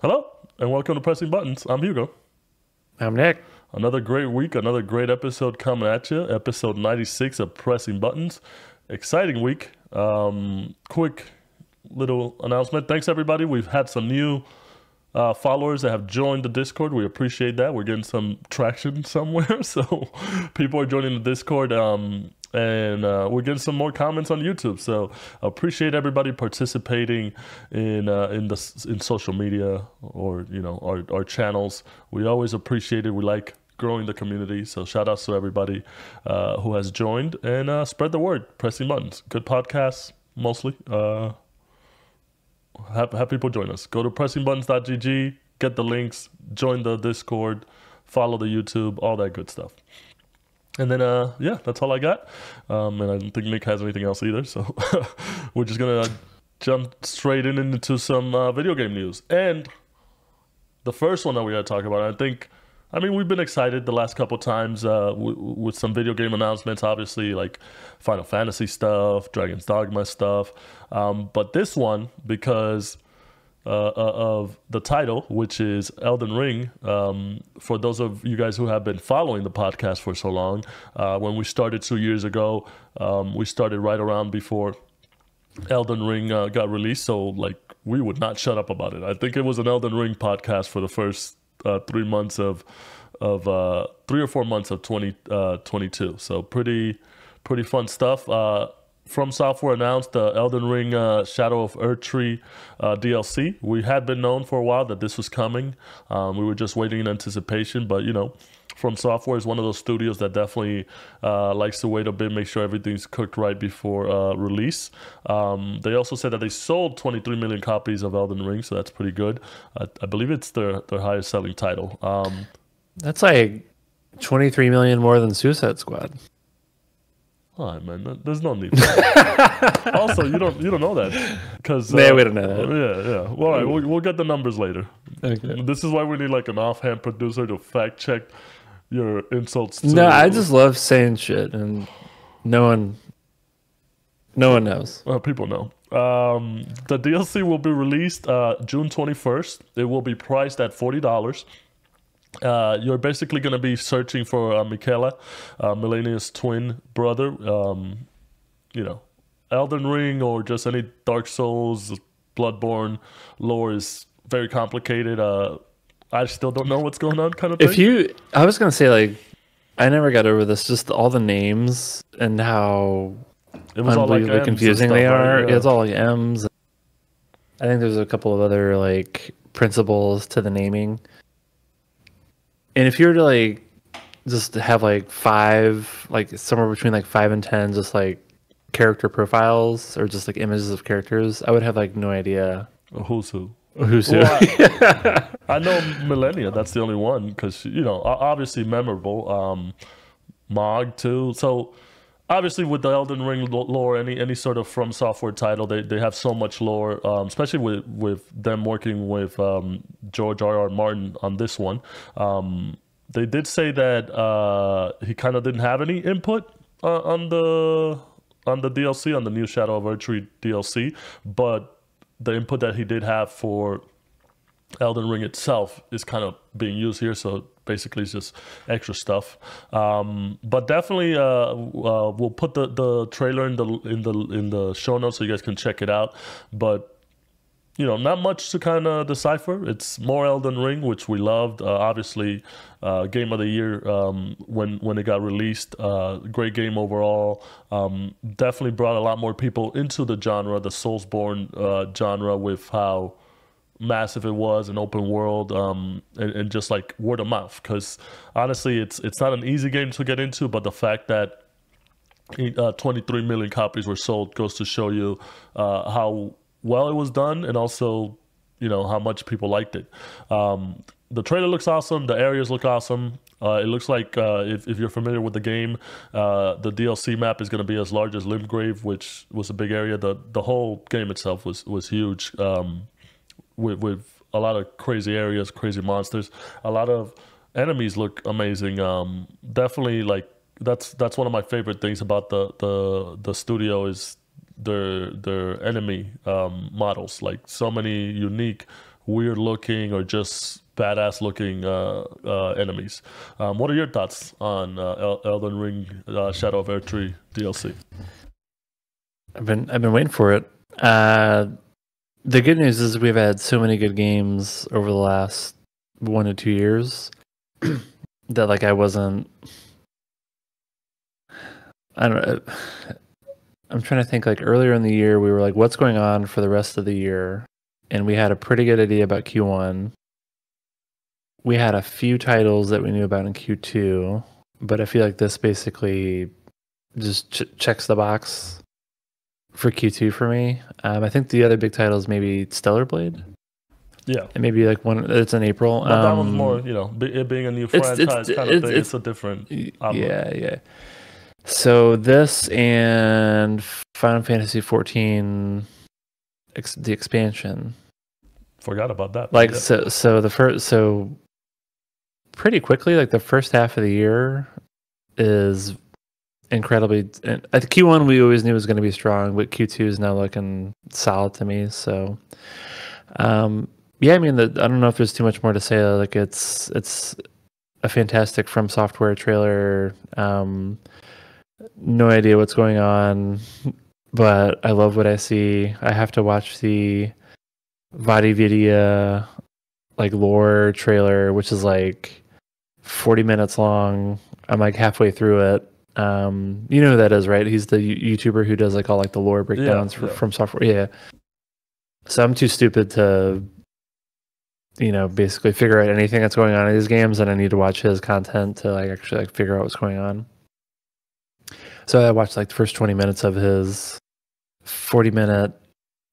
Hello, and welcome to Pressing Buttons. I'm Hugo. I'm Nick. Another great week, another great episode coming at you. Episode 96 of Pressing Buttons. Exciting week. Um, quick little announcement. Thanks, everybody. We've had some new uh, followers that have joined the Discord. We appreciate that. We're getting some traction somewhere. So people are joining the Discord. Um, and uh, we're getting some more comments on YouTube. So appreciate everybody participating in uh, in the in social media or you know our our channels. We always appreciate it. We like growing the community. So shout outs to everybody uh, who has joined and uh, spread the word. Pressing buttons, good podcasts mostly. Uh, have have people join us. Go to pressingbuttons.gg, get the links, join the Discord, follow the YouTube, all that good stuff. And then, uh, yeah, that's all I got. Um, and I don't think Nick has anything else either. So we're just going to jump straight in into some uh, video game news. And the first one that we got to talk about, I think, I mean, we've been excited the last couple times uh, w- with some video game announcements, obviously, like Final Fantasy stuff, Dragon's Dogma stuff. Um, but this one, because uh, uh, of the title, which is Elden Ring. Um, for those of you guys who have been following the podcast for so long, uh, when we started two years ago, um, we started right around before Elden Ring uh, got released. So, like, we would not shut up about it. I think it was an Elden Ring podcast for the first uh, three months of of uh, three or four months of 2022. so pretty pretty fun stuff. From Software announced the Elden Ring uh, Shadow of Erdtree uh, DLC. We had been known for a while that this was coming. Um, we were just waiting in anticipation, but you know, From Software is one of those studios that definitely uh, likes to wait a bit, make sure everything's cooked right before uh, release. Um, they also said that they sold 23 million copies of Elden Ring, so that's pretty good. I believe it's their their highest selling title. Um, that's like 23 million more than Suicide Squad. All right, man. There's no need. also, you don't you don't know that because uh, yeah, we don't know that. Yeah, yeah. Well, all right, we'll, we'll get the numbers later. Okay. This is why we need like an offhand producer to fact check your insults. no, I just love saying shit, and no one, no one knows. Uh, people know. Um, the DLC will be released uh, June 21st. It will be priced at forty dollars uh, you're basically going to be searching for uh, Miquella, uh, Malenia's twin brother. Um, you know, Elden Ring or just any Dark Souls, Bloodborne lore is very complicated. Uh, I still don't know what's going on, kind of. Thing. If you, I was going to say like, I never got over this. Just all the names and how it was unbelievably like confusing they are. Right? Yeah. It's all like M's. I think there's a couple of other like principles to the naming. And if you were to like just have like five, like somewhere between like five and ten, just like character profiles or just like images of characters, I would have like no idea who's who. Who's who? Well, I, I, know Malenia. That's the only one because you know obviously memorable. Um, Mog too. So obviously with the Elden Ring lore, any any sort of From Software title, they, they have so much lore, um, especially with with them working with um, George R. R. Martin on this one. Um, they did say that uh, he kind of didn't have any input uh, on the on the DLC on the new Shadow of Erdtree DLC, but the input that he did have for Elden Ring itself is kind of being used here. So basically, it's just extra stuff. Um, but definitely, uh, uh, we'll put the, the trailer in the in the in the show notes so you guys can check it out. But you know, not much to kind of decipher. It's more Elden Ring, which we loved. Uh, obviously, uh, game of the year um, when when it got released. Uh, great game overall. Um, definitely brought a lot more people into the genre, the Soulsborne uh, genre, with how massive it was, an open world, um, and, and, just like word of mouth. Because honestly, it's it's not an easy game to get into, but the fact that uh, 23 million copies were sold goes to show you uh, how well it was done, and also you know how much people liked it. Um, the trailer looks awesome. The areas look awesome. Uh, it looks like uh, if, if you're familiar with the game, uh, the DLC map is going to be as large as Limgrave, which was a big area. the The whole game itself was was huge. Um, with with a lot of crazy areas, crazy monsters. A lot of enemies look amazing. Um, definitely like that's that's one of my favorite things about the the the studio is their their enemy um, models. Like so many unique, weird looking or just badass looking uh, uh, enemies. Um, what are your thoughts on uh, Elden Ring uh, Shadow of Erdtree DLC? I've been I've been waiting for it. The good news is we've had so many good games over the last one to two years that like I wasn't. I don't know. I'm trying to think like earlier in the year we were like what's going on for the rest of the year and we had a pretty good idea about Q1. We had a few titles that we knew about in Q2, but I feel like this basically just ch- checks the box for Q2 for me. Um, I think the other big title is maybe Stellar Blade. Yeah, and maybe like one. It's in April. But um, that one's um, more, you know, it being a new franchise it's, it's, kind of thing. It's, it's a different. Yeah, yeah. So this and Final Fantasy 14, ex- the expansion. Forgot about that. Like yeah. so, so the first, so pretty quickly, like the first half of the year is incredibly. At Q1, we always knew was going to be strong, but Q2 is now looking solid to me. So, um, yeah, I mean, the, I don't know if there's too much more to say. Like, it's it's a fantastic From Software trailer. Um, no idea what's going on, but I love what I see. I have to watch the VaatiVidya like lore trailer, which is like 40 minutes long. I'm like halfway through it. Um, you know who that is, right? He's the YouTuber who does like all like the lore breakdowns yeah, for, yeah. from software. Yeah. So I'm too stupid to, you know, basically figure out anything that's going on in these games, and I need to watch his content to like actually like figure out what's going on. So I watched like the first 20 minutes of his 40 minute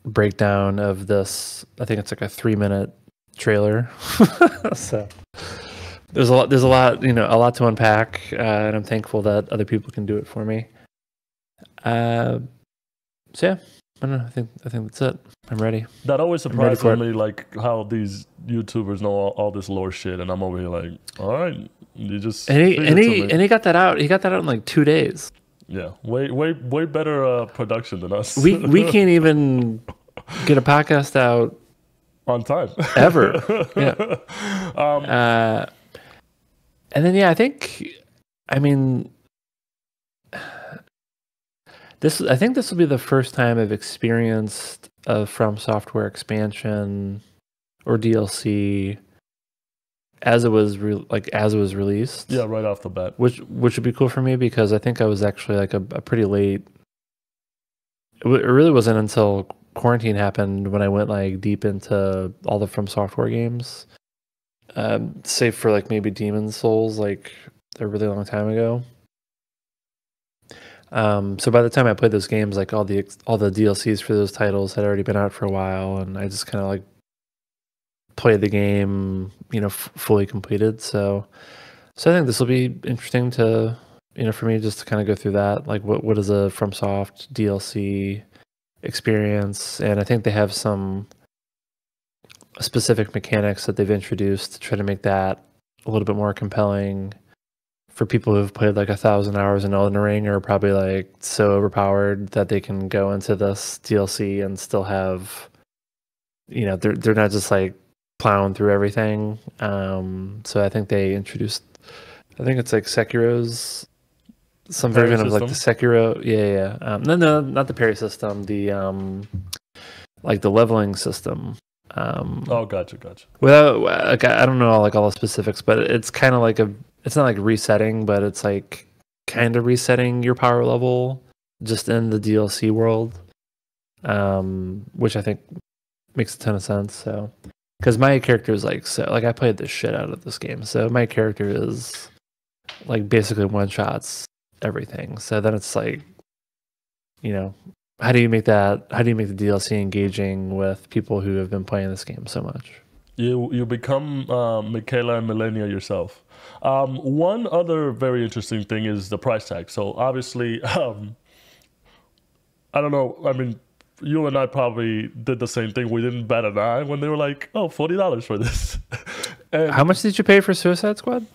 breakdown of this. I think it's like a three minute trailer. so there's a lot there's a lot you know a lot to unpack uh, and i'm thankful that other people can do it for me. Uh, so yeah i don't know i think i think that's it. I'm ready. That always surprises me like how these youtubers know all, all, this lore shit and i'm over here like all right you just and he and he, and he got that out he got that out in like two days. Yeah way way way better uh, production than us. We we can't even get a podcast out on time. Ever. Yeah. Um, uh, and then yeah, I think I mean this I think this will be the first time I've experienced a From Software expansion or DLC as it was re- like as it was released. Yeah, right off the bat. Which which would be cool for me because I think I was actually like a, a pretty late. It, w- it really wasn't until quarantine happened when I went like deep into all the From Software games um, save for like maybe Demon Souls, like a really long time ago. Um, so by the time I played those games, like all the all the DLCs for those titles had already been out for a while, and I just kind of like played the game, you know, fully completed. So, so I think this will be interesting to, you know, for me just to kind of go through that. Like, what what is a FromSoft DLC experience? And I think they have some specific mechanics that they've introduced to try to make that a little bit more compelling for people who've played like a thousand hours in Elden Ring are probably like so overpowered that they can go into this DLC and still have you know they're they're not just like plowing through everything. Um, so I think they introduced I think it's like Sekiro's some parry version system. of like the Sekiro yeah yeah um, no no not the parry system the um like the leveling system um, oh, gotcha, gotcha. Well, like, I don't know like all the specifics, but it's kind of like a. It's not like resetting, but it's like kind of resetting your power level just in the DLC world, um, which I think makes a ton of sense. So, because my character is like so, like I played the shit out of this game, so my character is like basically one shots everything. So then it's like, you know, how do you make that how do you make the dlc engaging with people who have been playing this game so much? You you become uh, Miquella and Malenia yourself. Um, one other very interesting thing is the price tag. So obviously um, i don't know i mean you and i probably did the same thing. We didn't bat an eye when they were like oh $40 for this. And, how much did you pay for suicide squad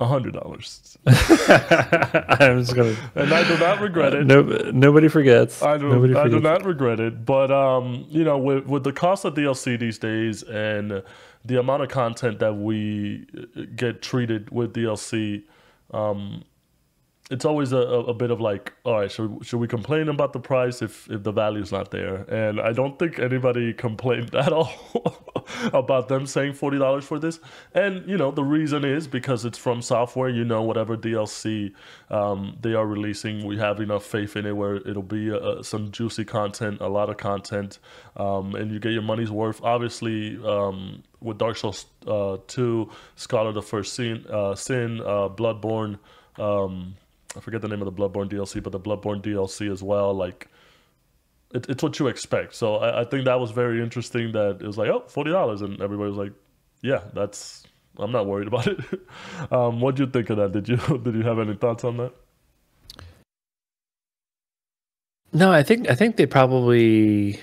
hundred dollars. I'm just gonna, and I do not regret it. No, nobody forgets. I do. Nobody I forgets. do not regret it. But um, you know, with with the cost of DLC these days and the amount of content that we get treated with DLC, um, it's always a, a, bit of like, all right, should, should we complain about the price if, if the value is not there? And I don't think anybody complained at all about them saying $40 for this. And, you know, the reason is because it's from software, you know, whatever DLC um, they are releasing, we have enough faith in it where it'll be uh, some juicy content, a lot of content, um, and you get your money's worth. Obviously, um, with Dark Souls uh, 2, Scholar the First Sin, uh, Sin uh, Bloodborne, um, I forget the name of the Bloodborne DLC, but the Bloodborne DLC as well. Like, it, it's what you expect. So I, I, think that was very interesting. That it was like, oh, forty dollars, and everybody was like, yeah, that's. I'm not worried about it. um, what do you think of that? Did you did you have any thoughts on that? No, I think I think they probably.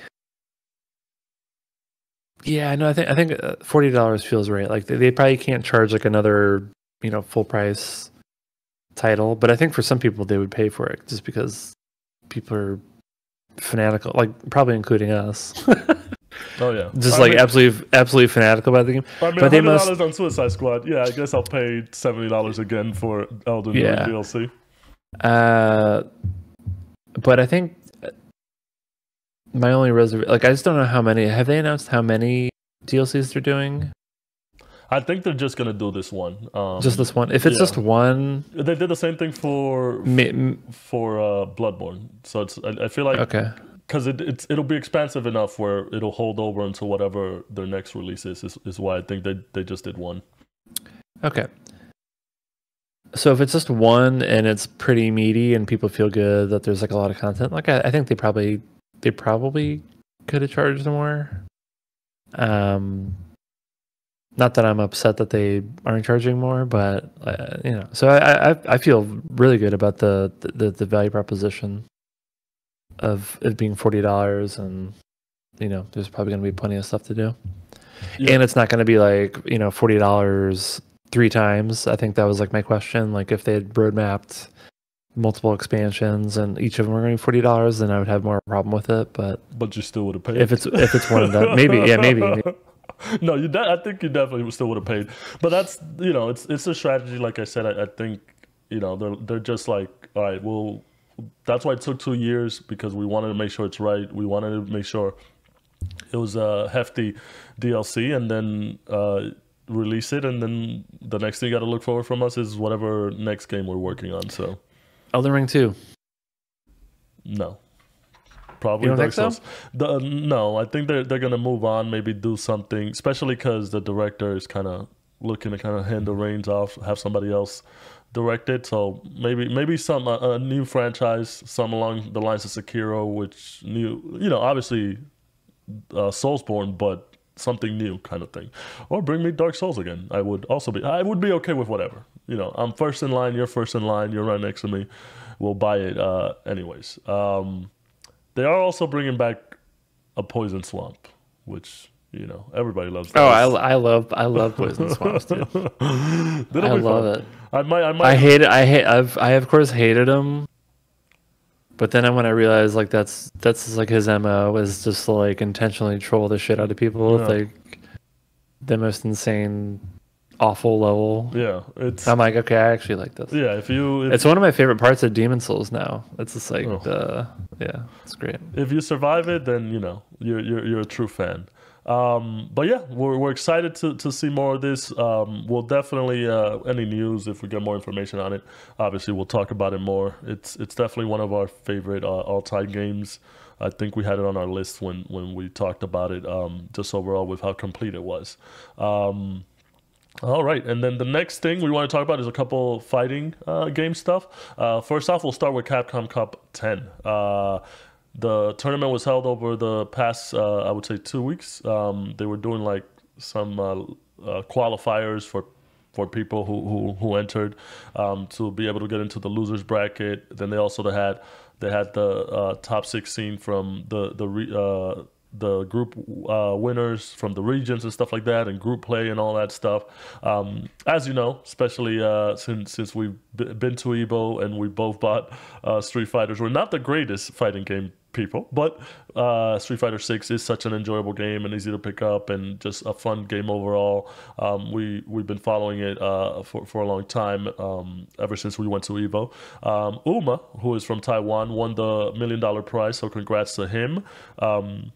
Yeah, no, I think I think uh, forty dollars feels right. Like they, they probably can't charge like another, you know, full price title, but I think for some people they would pay for it just because people are fanatical, like probably including us. oh yeah, just I like mean, absolutely, absolutely fanatical about the game. I mean, but they must on Suicide Squad. Yeah, I guess I'll pay seventy dollars again for Elden Ring yeah. DLC. Uh, but I think my only reservation, like I just don't know how many. Have they announced how many DLCs they're doing? I think they're just gonna do this one. Um, just this one. If it's yeah. just one, they did the same thing for for uh, Bloodborne. So it's I, I feel like okay because it, it's it'll be expansive enough where it'll hold over until whatever their next release is. Is, is why I think they they just did one. Okay. So if it's just one and it's pretty meaty and people feel good that there's like a lot of content, like I, I think they probably they probably could have charged more. Um, not that I'm upset that they aren't charging more, but uh, you know, so I, I I feel really good about the the, the value proposition of it being forty dollars, and you know, there's probably going to be plenty of stuff to do, yeah. and it's not going to be like you know forty dollars three times. I think that was like my question. Like if they had roadmapped multiple expansions and each of them were going to be forty dollars, then I would have more problem with it. But but you still would have paid if it's if it's one of them. Maybe yeah, maybe. maybe. no, you. I think you definitely still would have paid. But that's you know, it's it's a strategy. Like I said, I, I think you know they're they're just like, all right, well, that's why it took two years because we wanted to make sure it's right. We wanted to make sure it was a hefty DLC, and then uh, release it, and then the next thing you got to look forward from us is whatever next game we're working on. So, Elden Ring two. No. Probably you Dark Souls. So? The, no, I think they're they're gonna move on. Maybe do something, especially because the director is kind of looking to kind of hand the reins off, have somebody else direct it. So maybe maybe some uh, a new franchise, some along the lines of Sekiro, which new, you know, obviously uh, Soulsborne, but something new kind of thing. Or bring me Dark Souls again. I would also be I would be okay with whatever. You know, I'm first in line, you're first in line, you're right next to me. We'll buy it uh, anyways. Um, they are also bringing back a poison swamp, which you know everybody loves. Oh, I, I love I love poison swamps, dude. I love fun. it. I might I might. I hate it. I hate. I've I of course hated him, but then when I realized like that's that's like his mo is just like intentionally troll the shit out of people yeah. with like the most insane awful level. Yeah, it's. I'm like, okay, I actually like this. Yeah, if you, if it's one of my favorite parts of Demon Souls. Now it's just like, oh. the, yeah, it's great. If you survive it, then you know you're you're, you're a true fan. Um, but yeah, we're, we're excited to, to see more of this. Um, we'll definitely uh, any news if we get more information on it. Obviously, we'll talk about it more. It's it's definitely one of our favorite uh, all time games. I think we had it on our list when when we talked about it. Um, just overall with how complete it was. Um, all right, and then the next thing we want to talk about is a couple fighting uh, game stuff. Uh, first off, we'll start with Capcom Cup 10. Uh, the tournament was held over the past, uh, I would say, two weeks. Um, they were doing like some uh, uh, qualifiers for for people who who, who entered um, to be able to get into the losers bracket. Then they also had they had the top 16 from the the the group uh, winners from the regions and stuff like that, and group play and all that stuff. Um, as you know, especially uh, since since we've been to Evo and we both bought uh, Street Fighters, we're not the greatest fighting game people. But uh, Street Fighter Six is such an enjoyable game and easy to pick up, and just a fun game overall. Um, we we've been following it uh, for for a long time, um, ever since we went to Evo. Um, Uma, who is from Taiwan, won the million dollar prize, so congrats to him um,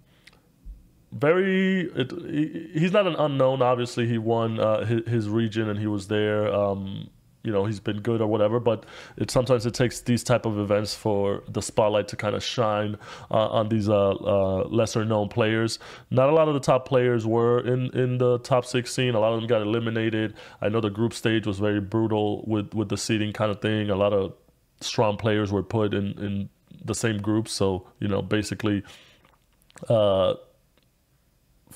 very it, he, he's not an unknown. Obviously he won uh, his, his, region and he was there. Um, you know he's been good or whatever but it sometimes it takes these type of events for the spotlight to kind of shine uh, on these uh, uh, lesser known players. Not a lot of the top players were in in the top 16 a lot of them got eliminated. I know the group stage was very brutal with with the seeding kind of thing. A lot of strong players were put in in the same group. So you know basically uh,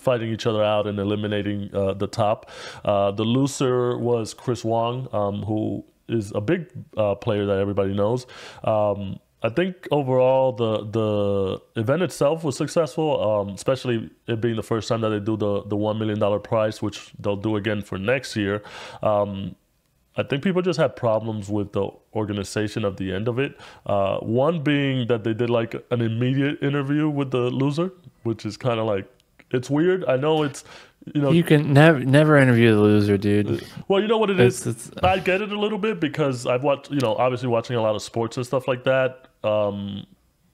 fighting each other out and eliminating uh, the top. Uh, the loser was Chris Wong, um, who is a big uh, player that everybody knows. Um, I think overall the the event itself was successful, um, especially it being the first time that they do the the one million dollar prize, which they'll do again for next year. Um, I think people just had problems with the organization of the end of it. Uh, one being that they did like an immediate interview with the loser, which is kind of like it's weird. I know it's you know you can never never interview the loser, dude. Well, you know what it is. It's, it's, I get it a little bit because I've watched you know obviously watching a lot of sports and stuff like that. Um,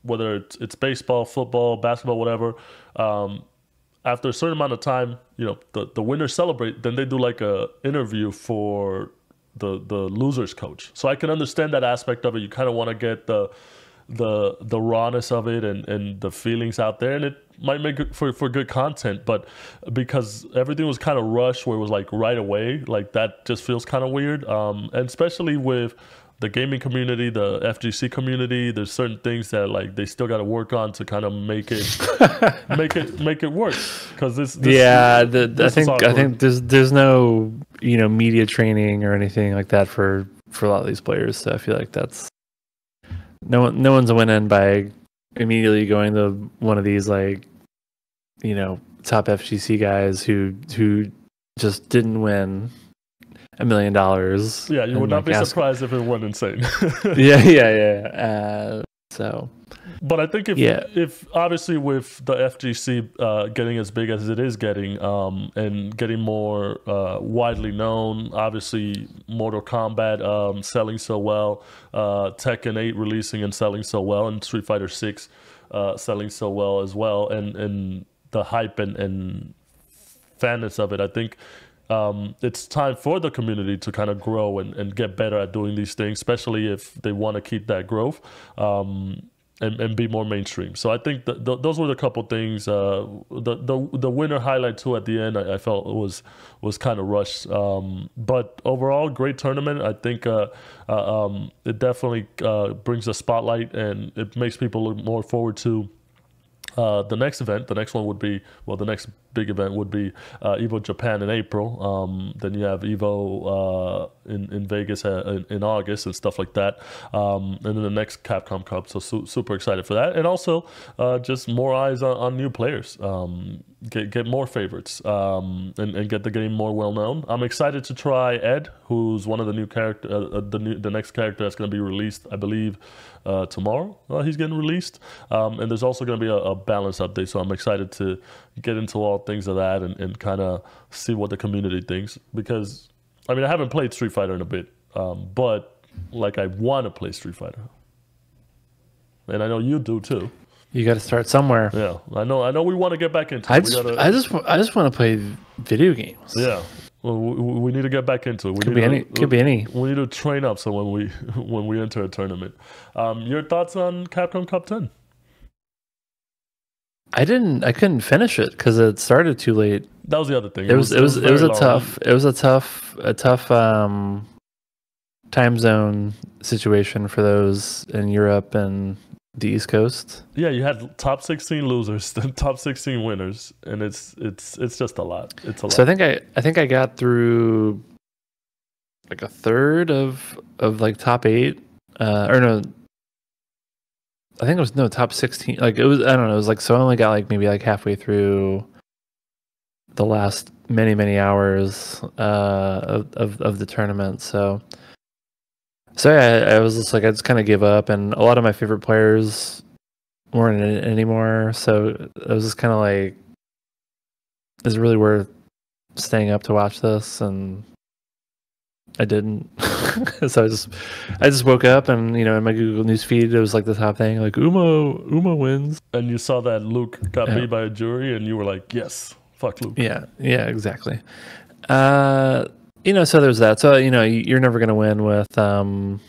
whether it's, it's baseball, football, basketball, whatever. Um, after a certain amount of time, you know the the winners celebrate. Then they do like a interview for the the losers coach. So I can understand that aspect of it. You kind of want to get the the the rawness of it and and the feelings out there, and it might make it for, for good content, but because everything was kind of rushed where it was like right away, like that just feels kind of weird. Um, and especially with the gaming community, the FGC community, there's certain things that like they still got to work on to kind of make it make it make it work. Because this, this, yeah, the, this I think I think there's there's no you know media training or anything like that for for a lot of these players. So I feel like that's no one no one's winning by immediately going to one of these like you know top FGC guys who who just didn't win a million dollars. Yeah, you would not like, be ask... surprised if it went insane. yeah, yeah, yeah. Uh, so, but I think if yeah. if obviously with the FGC uh, getting as big as it is getting, um, and getting more uh, widely known, obviously Mortal Kombat um, selling so well, uh, Tekken 8 releasing and selling so well, and Street Fighter 6 uh, selling so well as well, and and the hype and, and fanness of it, I think um, it's time for the community to kind of grow and, and get better at doing these things, especially if they want to keep that growth. Um, and, and be more mainstream. So I think th- those were the couple things. Uh, the the the winner highlight too at the end, I, I felt was was kind of rushed. Um, but overall, great tournament. I think uh, uh, um, it definitely uh, brings a spotlight and it makes people look more forward to uh, the next event, the next one would be, well, the next big event would be uh, Evo Japan in April. Um, then you have Evo uh, in, in Vegas uh, in, in, August and stuff like that. Um, and then the next Capcom Cup. So su- super excited for that. And also uh, just more eyes on, on new players. Um, get, get more favorites um, and, and get the game more well known. I'm excited to try Ed, who's one of the new character, the, new, the next character that's going to be released, I believe, tomorrow. he's getting released. Um, and there's also going to be a, a balance update. So I'm excited to get into all things of that and, and kind of see what the community thinks. Because, I mean, I haven't played Street Fighter in a bit, um, but like I want to play Street Fighter. And I know you do too. You got to start somewhere. Yeah, I know. I know. We want to get back into. I just, gotta, I just, I just want to play video games. Yeah, well, we, we, need to get back into it. We could be any. To, could be any. We need to train up so when we when we enter a tournament. Um, your thoughts on Capcom Cup Ten? I didn't. I couldn't finish it because it started too late. That was the other thing. It, was. It was. It was, it was a long. tough. It was a tough. A tough um, time zone situation for those in Europe and the East Coast. Yeah, you had top sixteen losers, then top sixteen winners, and it's it's it's just a lot. It's a lot. So I think I I think I got through like a third of of like top eight, uh, or no, I think it was no top sixteen. Like it was, I don't know. It was like so. I only got like maybe like halfway through the last many many hours uh, of, of of the tournament. So so yeah, I was just like I just kind of gave up, and a lot of my favorite players weren't in it anymore. So I was just kind of like, is it really worth staying up to watch this? And I didn't. so I just I just woke up and you know in my Google News feed it was like the top thing like Uma Uma wins. And you saw that Luke got yeah. beat by a jury and you were like, Yes, fuck Luke. Yeah, yeah, exactly. Uh you know, so there's that. So, you know, you're never gonna win with um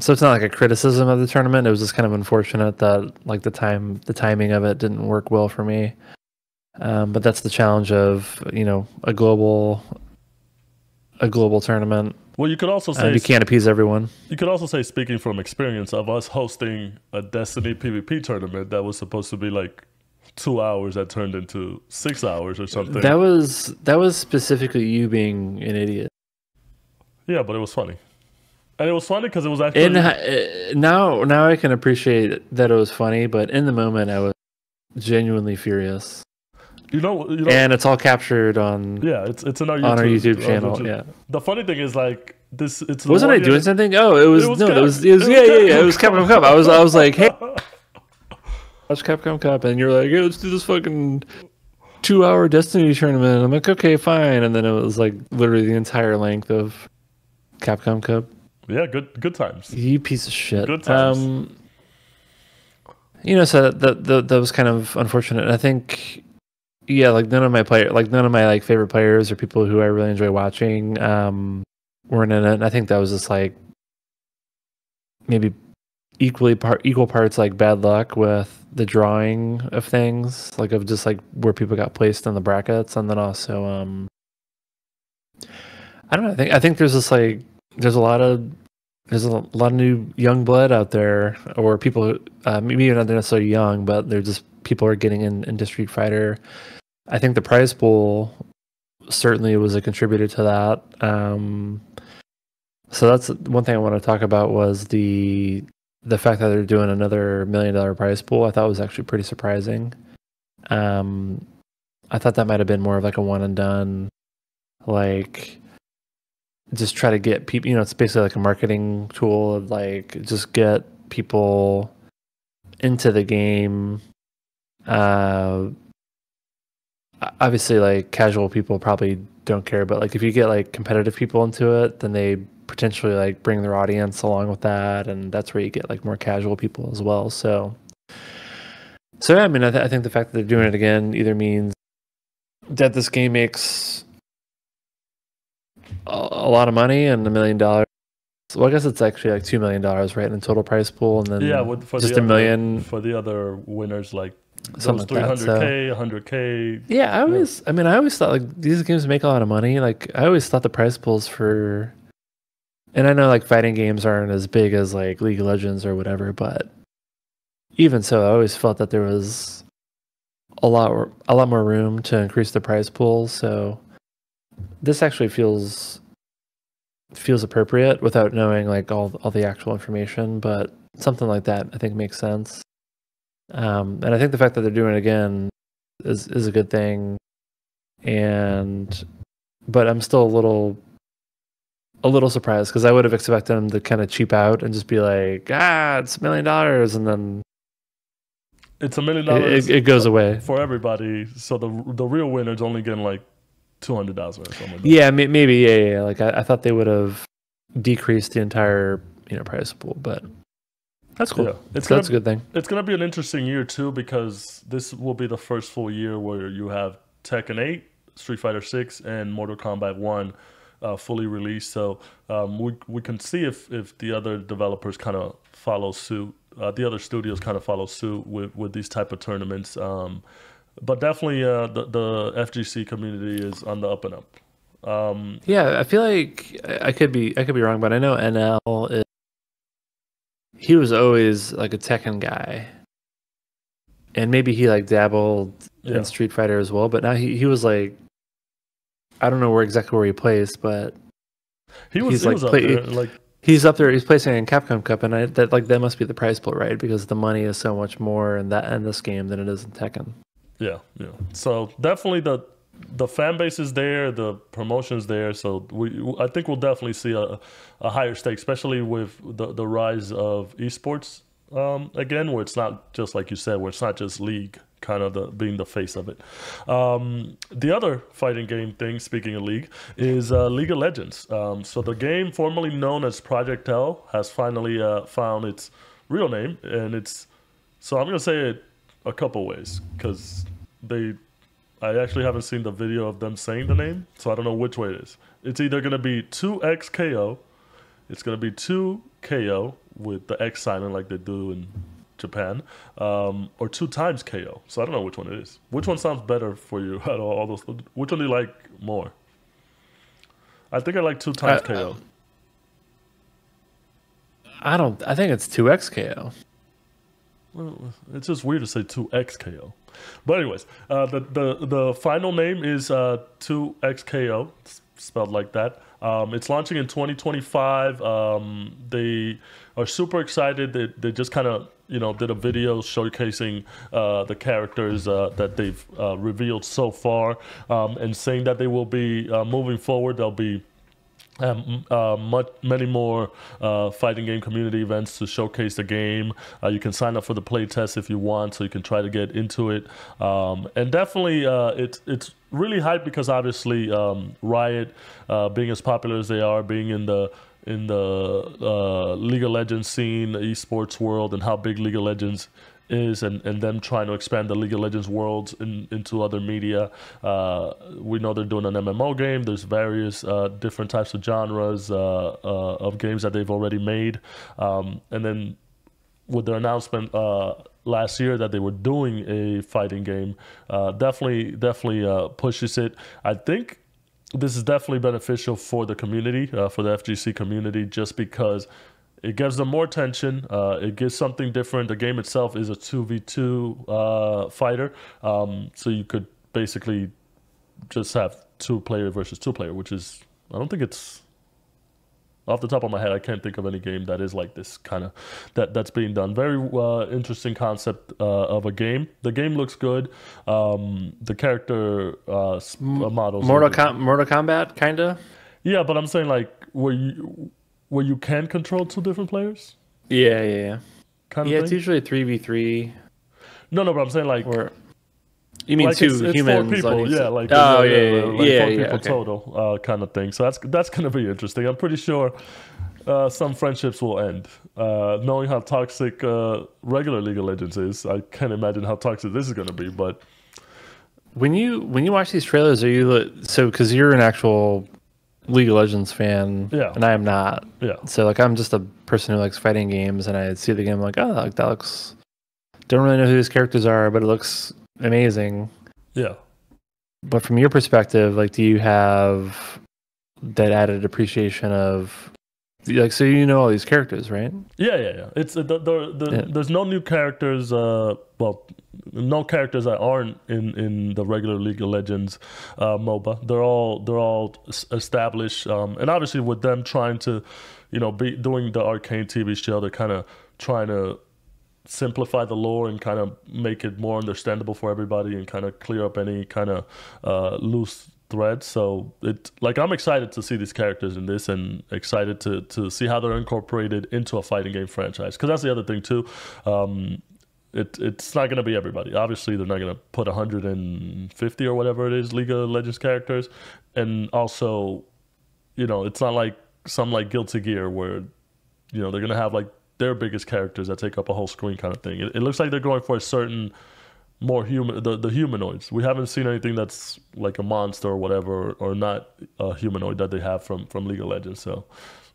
so it's not like a criticism of the tournament. It was just kind of unfortunate that like the time the timing of it didn't work well for me. Um, but that's the challenge of you know a global a global tournament. Well, you could also say you can't appease everyone. You could also say, speaking from experience, of us hosting a Destiny PvP tournament that was supposed to be like two hours that turned into six hours or something. That was that was specifically you being an idiot. Yeah, but it was funny, and it was funny because it was actually. And uh, now, now I can appreciate that it was funny, but in the moment, I was genuinely furious. You know, you know, and it's all captured on yeah, it's it's in our YouTube, on our YouTube channel. Yeah. The funny thing is like this. It's wasn't I doing something? Oh, it was, it was no, Cap- it was, it was, it was yeah, yeah, yeah. It was Capcom Cup. I was I was like, hey, watch Capcom Cup, and you're like, hey, let's do this fucking two hour Destiny tournament. I'm like, okay, fine, and then it was like literally the entire length of Capcom Cup. Yeah, good good times. You piece of shit. Good times. Um, you know, so that, that that was kind of unfortunate. I think yeah, like none of my player, like none of my like favorite players or people who I really enjoy watching, um, weren't in it. And I think that was just like maybe equally part equal parts like bad luck with the drawing of things, like of just like where people got placed in the brackets, and then also, um, I don't know. I think I think there's this like there's a lot of there's a lot of new young blood out there, or people, uh, maybe not necessarily young, but they're just people are getting in into Street Fighter. I think the prize pool certainly was a contributor to that. Um, so that's one thing I want to talk about was the the fact that they're doing another million dollar prize pool. I thought was actually pretty surprising. Um, I thought that might have been more of like a one and done, like just try to get people. You know, it's basically like a marketing tool. of Like just get people into the game uh, obviously, like casual people probably don't care, but like if you get like competitive people into it, then they potentially like bring their audience along with that, and that's where you get like more casual people as well. So, so yeah, I mean, I, th- I think the fact that they're doing it again either means that this game makes a, a lot of money and a million dollars well, I guess it's actually like two million dollars, right, in the total prize pool, and then yeah, for just a million for the other winners, like something like that. So, 100k. Yeah, I always, yeah. I mean, I always thought like these games make a lot of money. Like, I always thought the prize pools for, and I know like fighting games aren't as big as like League of Legends or whatever, but even so, I always felt that there was a lot, a lot more room to increase the prize pool. So this actually feels feels appropriate without knowing like all all the actual information, but something like that I think makes sense. Um, and I think the fact that they're doing it again is is a good thing. And but I'm still a little a little surprised because I would have expected them to kind of cheap out and just be like, ah, it's a million dollars, and then it's a million dollars. It, it, goes away for everybody. So the the real winner's only getting like two hundred thousand or something. Like yeah, maybe yeah, yeah. Like I, I thought they would have decreased the entire you know price pool, but that's cool. Yeah. It's so that's a good thing. It's gonna be an interesting year too because this will be the first full year where you have Tekken 8, Street Fighter 6, and Mortal Kombat 1 uh, fully released. So um, we we can see if if the other developers kind of follow suit. Uh, the other studios kind of follow suit with with these type of tournaments. Um, but definitely, uh, the the FGC community is on the up and up. Um, yeah, I feel like I could be I could be wrong, but I know NL is he was always like a Tekken guy, and maybe he like dabbled yeah. in Street Fighter as well. But now he he was like, I don't know where exactly where he plays, but he was, he like was play, there, like He's up there. He's placing in Capcom Cup, and I, that like that must be the prize pool, right? Because the money is so much more in that in this game than it is in Tekken. Yeah, yeah. So definitely the the fan base is there, the promotion's there. So we, I think we'll definitely see a, a higher stake, especially with the the rise of esports um, again, where it's not just like you said, where it's not just league kind of the being the face of it. Um, the other fighting game thing, speaking of League, is uh, League of Legends. Um, so the game formerly known as Project L has finally uh, found its real name, and it's so I'm gonna say it a couple ways because they. I actually haven't seen the video of them saying the name, so I don't know which way it is. It's either gonna be 2XKO, it's gonna be 2KO with the X silent like they do in Japan, um, or two times KO. So I don't know which one it is. Which one sounds better for you out of all those? Which one do you like more? I think I like two times uh, KO. I don't. I think it's two X KO. Well, it's just weird to say 2XKO. But anyways, uh, the the the final name is uh, 2XKO, spelled like that. Um, it's launching in 2025. Um, they are super excited. They, they just kind of you know did a video showcasing uh, the characters uh, that they've uh, revealed so far, um, and saying that they will be uh, moving forward. They'll be um, uh, much, many more uh, fighting game community events to showcase the game. Uh, you can sign up for the playtest if you want, so you can try to get into it. Um, and definitely, uh, it's it's really hyped because obviously um, Riot, uh, being as popular as they are, being in the in the uh, League of Legends scene, the esports world, and how big League of Legends is and, and them trying to expand the League of Legends world in, into other media. Uh, we know they're doing an MMO game. There's various uh, different types of genres uh, uh, of games that they've already made. Um, and then with their announcement uh, last year that they were doing a fighting game, definitely definitely pushes it. I think this is definitely beneficial for the community, uh, for the FGC community, just because it gives them more tension. Uh, it gives something different. The game itself is a 2v2 uh, fighter. Um, so you could basically just have two player versus two player, which is, I don't think it's off the top of my head, I can't think of any game that is like this kind of that that's being done. Very uh, interesting concept uh, of a game. The game looks good. Um, the character uh, uh models. Mortal, Com- Mortal Kombat, kinda. Yeah, but I'm saying like where you where you can control two different players. Yeah, yeah, yeah. Kind of yeah, thing? it's usually three v three. No, no, but I'm saying like or you mean like two it's, it's humans? Four people, yeah, like oh yeah, yeah, yeah, like yeah, four yeah, people okay. total, uh, kind of thing. So that's that's gonna be interesting. I'm pretty sure uh, some friendships will end. Uh, knowing how toxic uh, regular League of Legends is, I can't imagine how toxic this is gonna be. But when you when you watch these trailers, are you so because you're an actual League of Legends fan, yeah, and I am not, yeah. So like I'm just a person who likes fighting games, and I see the game I'm like, oh, like that looks. Don't really know who these characters are, but it looks amazing. Yeah. But from your perspective, like, do you have that added appreciation of like so you know all these characters right yeah yeah yeah it's the yeah. there's no new characters uh well no characters that aren't in in the regular league of legends uh moba they're all they're all established um and obviously with them trying to you know be doing the arcane tv show they're kind of trying to simplify the lore and kind of make it more understandable for everybody and kind of clear up any kind of uh, loose threads. So it like I'm excited to see these characters in this and excited to to see how they're incorporated into a fighting game franchise. Because that's the other thing too. Um, it, it's not going to be everybody. Obviously, they're not going to put 150 or whatever it is League of Legends characters, and also, you know, it's not like some like Guilty Gear where, you know, they're going to have like their biggest characters that take up a whole screen kind of thing. It, it looks like they're going for a certain more human the, the humanoids. We haven't seen anything that's like a monster or whatever or not a humanoid that they have from from League of Legends. So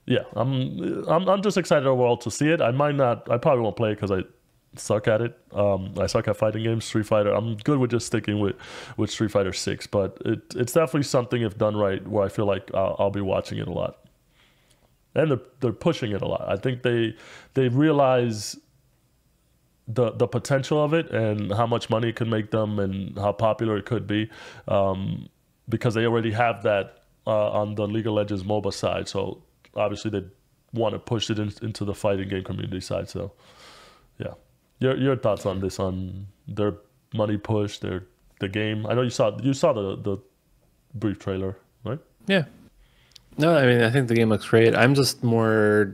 yeah, I'm I'm I'm just excited overall to see it. I might not I probably won't play it because I suck at it. Um, I suck at fighting games. Street Fighter. I'm good with just sticking with with Street Fighter Six, but it it's definitely something if done right where I feel like I'll, I'll be watching it a lot and they're they're pushing it a lot. I think they they realize the the potential of it and how much money it could make them and how popular it could be, um, because they already have that uh, on the League of Legends MOBA side. So obviously they want to push it in, into the fighting game community side. So, yeah, your your thoughts on this on their money push, their the game? I know you saw you saw the the brief trailer, right? Yeah. No, I mean I think the game looks great. I'm just more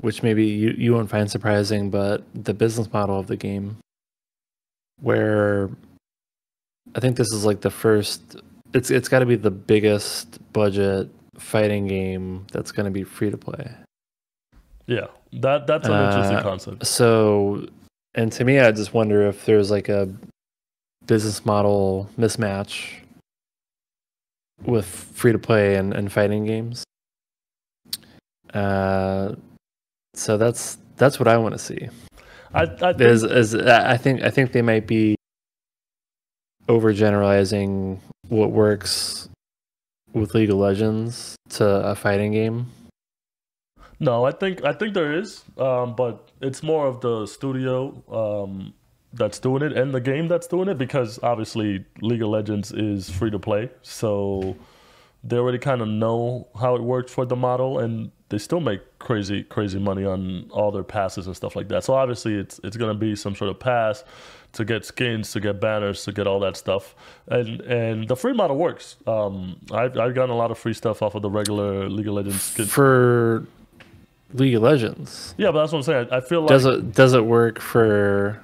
which maybe you, you won't find surprising, but the business model of the game where I think this is like the first it's it's got to be the biggest budget fighting game that's going to be free to play. Yeah. That that's an uh, interesting concept. So and to me I just wonder if there's like a business model mismatch with free to play and, and fighting games. Uh, so that's that's what I want to see. I, I think, is, is, I think I think they might be overgeneralizing what works with League of Legends to a fighting game. No, I think I think there is, um, but it's more of the studio um, that's doing it and the game that's doing it because obviously League of Legends is free to play, so they already kind of know how it works for the model, and they still make crazy crazy money on all their passes and stuff like that. So obviously it's it's gonna be some sort of pass to get skins, to get banners, to get all that stuff, and and the free model works. Um, I've I've gotten a lot of free stuff off of the regular League of Legends skins. for League of Legends. Yeah, but that's what I'm saying. I feel like does it does it work for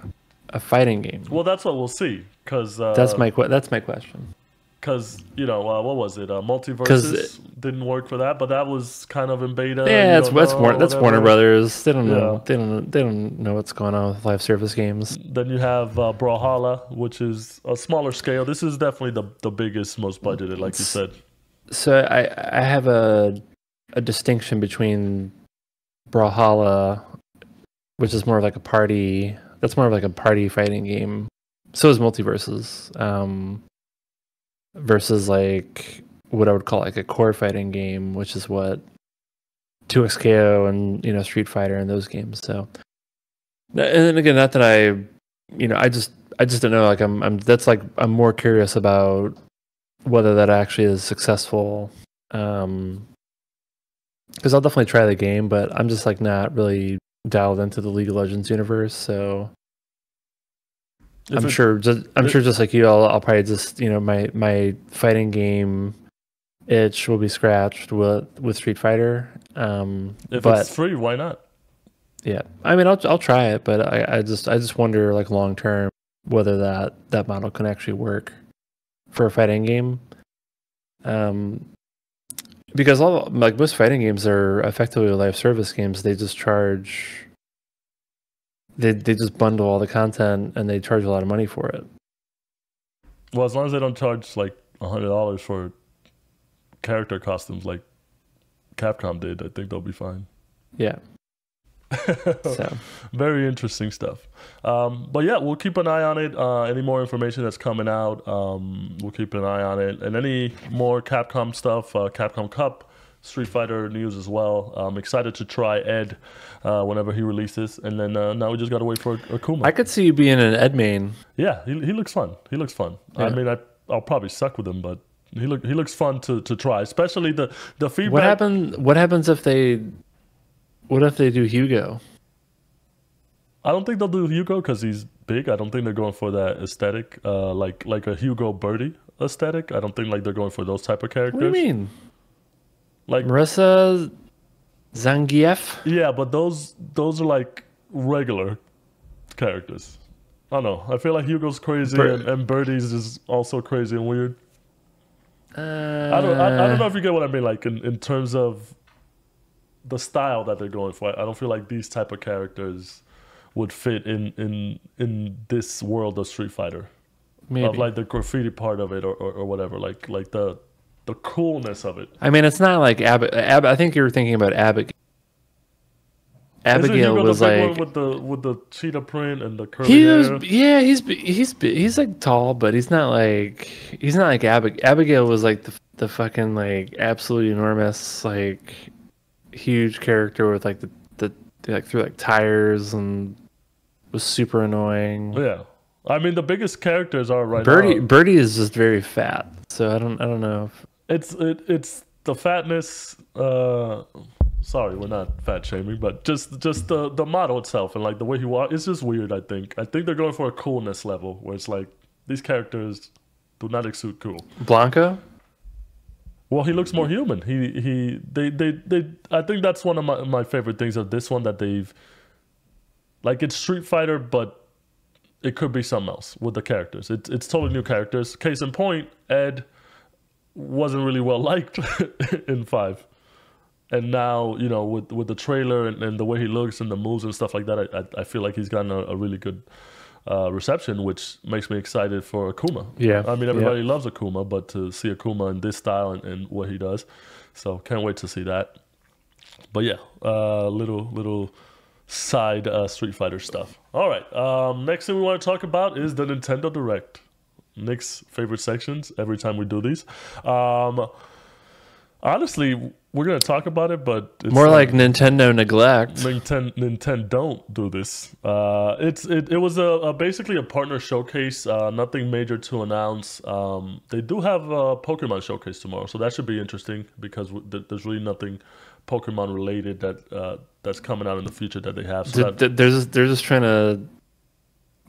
a fighting game? Well, that's what we'll see. Because uh, that's my that's my question because you know uh, what was it? Uh, MultiVersus didn't work for that, but that was kind of in beta. Yeah, that's that's, Warner, that's Warner Brothers. They don't yeah. know. They don't. They don't know what's going on with live service games. Then you have uh, Brawlhalla, which is a smaller scale. This is definitely the the biggest, most budgeted, like you said. So I I have a a distinction between Brawlhalla, which is more of like a party. That's more of like a party fighting game. So is MultiVersus. Um, versus like what I would call like a core fighting game, which is what 2XKO and you know Street Fighter and those games. So, and again, not that I, you know, I just I just don't know. Like I'm I'm that's like I'm more curious about whether that actually is successful. Um, because I'll definitely try the game, but I'm just like not really dialed into the League of Legends universe. So I'm it, sure. Just, I'm it, sure, just like you, I'll, I'll probably just you know my my fighting game itch will be scratched with with Street Fighter. Um, if but, it's free, why not? Yeah, I mean, I'll I'll try it, but I, I just I just wonder like long term whether that that model can actually work for a fighting game. Um, because all like most fighting games are effectively live service games. They just charge they they just bundle all the content and they charge a lot of money for it. Well, as long as they don't charge like a hundred dollars for character costumes like Capcom did, I think they'll be fine. Yeah. so. Very interesting stuff. Um, but yeah, we'll keep an eye on it. Uh, any more information that's coming out, um, we'll keep an eye on it. And any more Capcom stuff, uh, Capcom Cup, Street Fighter news as well. I'm excited to try Ed uh, whenever he releases, and then uh, now we just got to wait for Akuma. I could see you being an Ed main. Yeah, he, he looks fun. He looks fun. Yeah. I mean, I I'll probably suck with him, but he look he looks fun to, to try, especially the the feedback. What happen? What happens if they? What if they do Hugo? I don't think they'll do Hugo because he's big. I don't think they're going for that aesthetic, uh, like like a Hugo Birdie aesthetic. I don't think like they're going for those type of characters. What do you mean? Like Marisa Zangief. Yeah, but those those are like regular characters. I don't know. I feel like Hugo's crazy Bir- and, and Birdie's is also crazy and weird. Uh, I don't. I, I, don't know if you get what I mean. Like in, in terms of the style that they're going for. I don't feel like these type of characters would fit in in in this world of Street Fighter. Maybe. Of like the graffiti part of it or, or, or whatever. Like like the the coolness of it. I mean, it's not like Abbott. Ab- I think you were thinking about Abigail. Abigail was like with the with the cheetah print and the curly he was, hair. Yeah, he's he's he's like tall, but he's not like he's not like Abigail. Abigail was like the the fucking like absolutely enormous like huge character with like the the like through like tires and was super annoying. Yeah, I mean the biggest characters are right Birdie, now. Birdie is just very fat, so I don't I don't know. If, it's it, it's the fatness. Uh, Sorry, we're not fat shaming, but just just the the model itself and like the way he walks, it's just weird. I think. I think they're going for a coolness level where it's like these characters do not exude cool. Blanka. Well, he looks more human. He he they they they. I think that's one of my my favorite things of this one that they've like it's Street Fighter, but it could be something else with the characters. It's it's totally new characters. Case in point, Ed wasn't really well liked in five, and now you know with with the trailer and, and, the way he looks and the moves and stuff like that, I I, I feel like he's gotten a, a really good. Uh, reception, which makes me excited for Akuma. Yeah, I mean everybody yeah. loves Akuma, but to see Akuma in this style and, and, what he does, so can't wait to see that. But yeah, uh, little little side uh, Street Fighter stuff. All right. Um, next thing we want to talk about is the Nintendo Direct. Nick's favorite sections every time we do these. Um, honestly, we're gonna talk about it, but it's more like, like Nintendo neglect. Nintendo, Nintendo don't do this. Uh, it's it, it was a, a, basically a partner showcase. Uh, nothing major to announce. Um, they do have a Pokemon showcase tomorrow, so that should be interesting because there's really nothing Pokemon related that uh, that's coming out in the future that they have. So that, they're just they're just trying to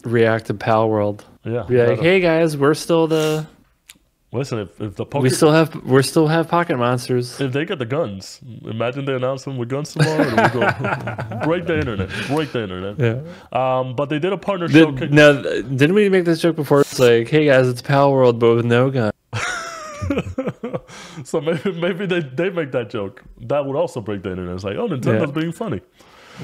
react to Palworld. Yeah. Be like, hey guys, we're still the. Listen, if, if the Pokemon, we still have we still have pocket monsters. If they get the guns, imagine they announce them with guns tomorrow, and we go break the internet, break the internet. Yeah. Um, but they did a partnership. Did, now, didn't we make this joke before? It's like, hey guys, it's Power Palworld, but with no gun. so maybe maybe they, they make that joke. That would also break the internet. It's like, oh, Nintendo's yeah. being funny.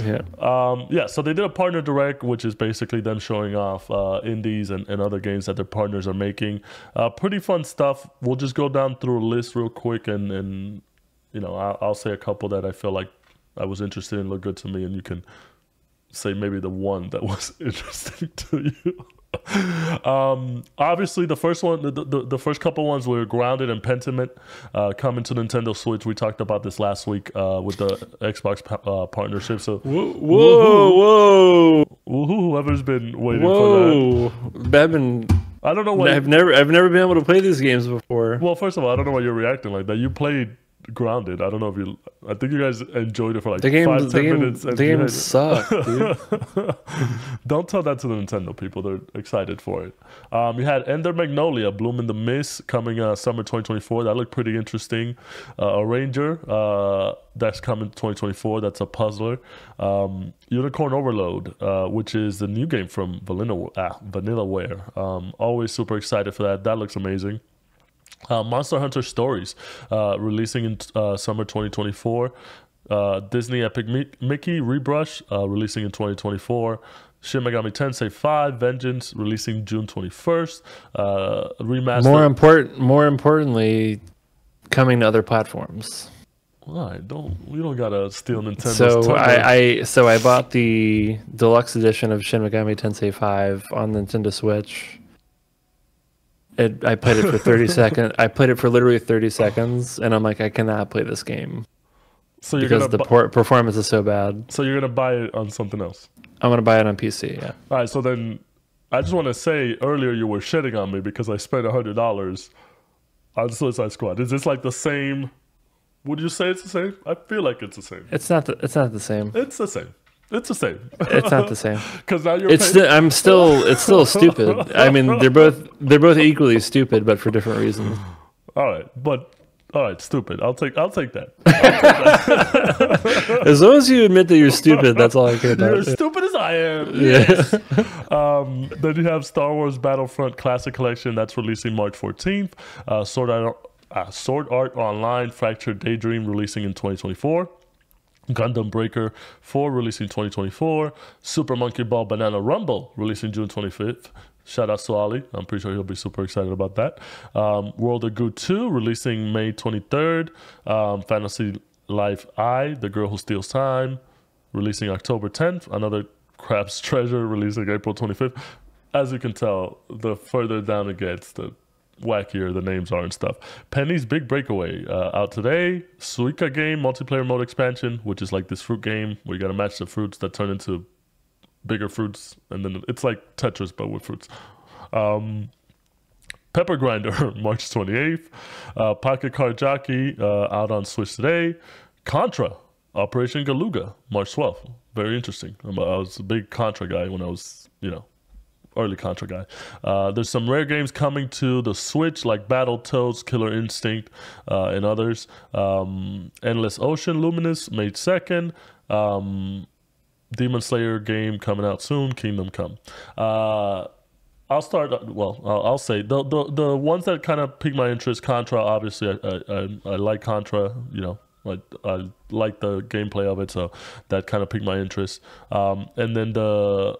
Yeah. Um, yeah. So they did a partner direct, which is basically them showing off uh, indies and, and other games that their partners are making. Uh, pretty fun stuff. We'll just go down through a list real quick, and and you know I'll, I'll say a couple that I feel like I was interested in, look good to me, and you can say maybe the one that was interesting to you. um, obviously, the first one, the, the, the, first couple ones were Grounded and Pentiment uh, coming to Nintendo Switch. We talked about this last week uh, with the Xbox uh, partnership. So, whoa, whoa, whoa, whoever's been waiting whoa. for that. I've. I don't know what I've never I've never been able to play these games before. Well, first of all, I don't know why you're reacting like that. You played grounded. I don't know if you. I think you guys enjoyed it for like the game, five, ten game, minutes. The game sucked, don't tell that to the Nintendo people. They're excited for it. Um, you had Ender Magnolia, Bloom in the Mist, coming uh, summer 2024. That looked pretty interesting. Uh, Arranger, uh, that's coming 2024. That's a puzzler. Um, Unicorn Overlord, uh, which is the new game from Vanilla, ah, Vanillaware. Um, always super excited for that. That looks amazing. Uh, Monster Hunter Stories, uh, releasing in uh, summer 2024. Uh, Disney Epic Mickey Rebrush, uh, releasing in 2024. Shin Megami Tensei 5 Vengeance, releasing June 21st. Uh, remaster. More important, more importantly, coming to other platforms. Why don't we don't gotta steal Nintendo? So I, I so I bought the deluxe edition of Shin Megami Tensei 5 on Nintendo Switch. It, I played it for 30 seconds. I played it for literally 30 seconds, and I'm like, I cannot play this game. So you're because the bu- performance is so bad. So you're gonna buy it on something else. I'm gonna buy it on PC. Yeah. All right. So then, I just want to say earlier you were shitting on me because I spent hundred dollars on Suicide Squad. Is this like the same? Would you say it's the same? I feel like it's the same. It's not. The, it's not the same. It's the same. It's the same. It's not the same. Because now you're. It's. St- I'm still. It's still stupid. I mean, they're both. They're both equally stupid, but for different reasons. All right, but all right, stupid. I'll take. I'll take that. I'll take that. as long as you admit that you're stupid, that's all I care about. You're as stupid as I am. Yes. um, then you have Star Wars Battlefront Classic Collection that's releasing March 14th. Uh, Sword Art. Uh, Sword Art Online Fractured Daydream releasing in 2024. Gundam Breaker 4 releasing 2024. Super Monkey Ball Banana Rumble releasing June 25th. Shout out to Ali. I'm pretty sure he'll be super excited about that. Um, World of Goo 2 releasing May 23rd. Um, Fantasy Life I, The Girl Who Steals Time, releasing October 10th. Another Crab's Treasure releasing April 25th. As you can tell, the further down it gets, the wackier the names are and stuff. Penny's Big Breakaway uh, out today. Suika game multiplayer mode expansion, which is like this fruit game where you gotta match the fruits that turn into bigger fruits, and then it's like Tetris but with fruits. Um, Pepper Grinder, March 28th. Uh, Pocket Card Jockey uh, out on Switch today. Contra Operation Galuga, March 12th. Very interesting. I was a big Contra guy when I was, you know, early Contra guy. Uh, there's some rare games coming to the Switch, like Battletoads, Killer Instinct, uh, and others. Um, Endless Ocean Luminous, May 2nd. Um, Demon Slayer game coming out soon, Kingdom Come. Uh, I'll start. Well, I'll, say the, the the ones that kind of pique my interest. Contra, obviously, I, I, I like Contra. You know, I, I like the gameplay of it, so that kind of piqued my interest. Um, and then the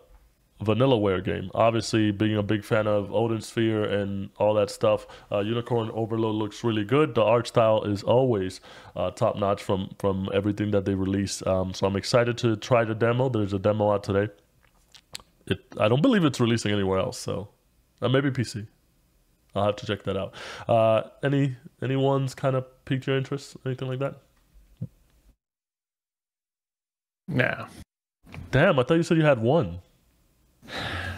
Vanillaware game. Obviously, being a big fan of Odin Sphere and all that stuff, uh, Unicorn Overlord looks really good. The art style is always uh, top notch from from everything that they release. Um, so I'm excited to try the demo. There's a demo out today. It I don't believe it's releasing anywhere else. So uh, maybe PC. I'll have to check that out. Uh, any anyone's kind of piqued your interest? Anything like that? Nah. Damn, I thought you said you had one.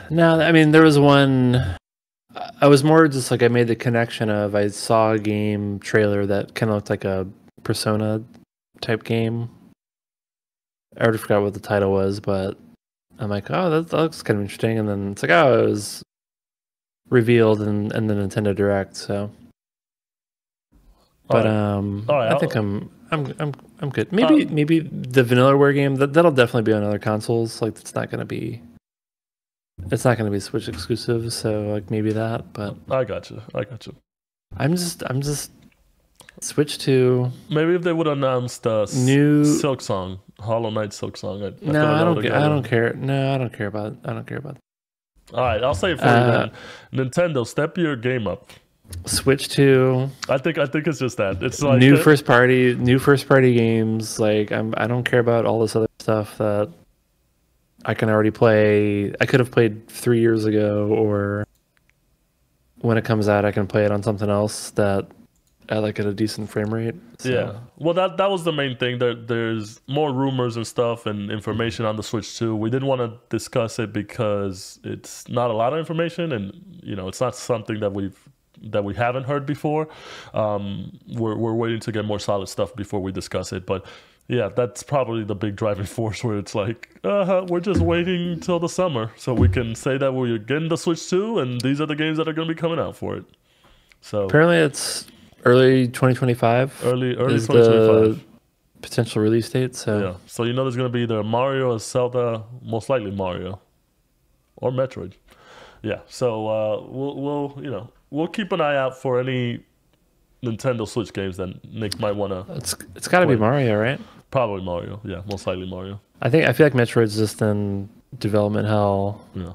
No, I mean there was one. I was more just like I made the connection of I saw a game trailer that kind of looked like a Persona type game. I already forgot what the title was, but I'm like, oh, that, that looks kind of interesting. And then it's like, oh, it was revealed in, in the Nintendo Direct. So, but um, I think I'm I'm I'm I'm good. Maybe um, maybe the Vanillaware game that that'll definitely be on other consoles. Like it's not going to be it's not going to be Switch exclusive, so like maybe that. But I got you. I got you. I'm just I'm just Switch to maybe if they would announce the new Silksong, Hollow Knight Silksong. I, I no, I don't. I don't care. No, I don't care about. I don't care about. All right, I'll say it for uh, you then. Nintendo, step your game up. Switch to. I think I think it's just that it's like new first party, new first party games. Like I'm, I don't care about all this other stuff that I can already play. I could have played three years ago, or when it comes out, I can play it on something else that at like at a decent frame rate. So. Yeah. Well, that that was the main thing. That there's more rumors and stuff and information on the Switch too. We didn't want to discuss it because it's not a lot of information, and you know, it's not something that we've that we haven't heard before. Um, we're we're waiting to get more solid stuff before we discuss it, but yeah, that's probably the big driving force where it's like, uh, -huh, we're just waiting until the summer so we can say that we're getting the Switch 2 and these are the games that are going to be coming out for it. So apparently it's early 2025. Early early 2025. potential release date. So yeah, so you know there's going to be either Mario or Zelda, most likely Mario or Metroid. Yeah, so uh, we'll we'll you know we'll keep an eye out for any Nintendo Switch games that Nick might want to. It's it's got to be Mario, right? Probably Mario. Yeah, most likely Mario. I think I feel like Metroid's just in development hell. Yeah.